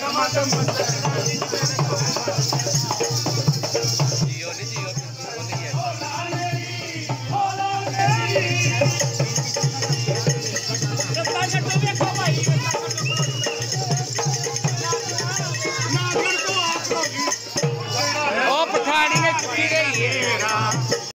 Come on, come on. Thank you.